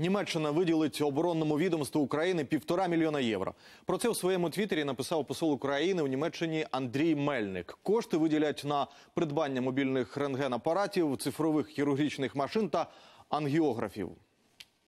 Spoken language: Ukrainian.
Німеччина виділить оборонному відомству України півтора мільйона євро. Про це у своєму твіттері написав посол України у Німеччині Андрій Мельник. Кошти виділять на придбання мобільних рентген-апаратів, цифрових хірургічних машин та ангіографів.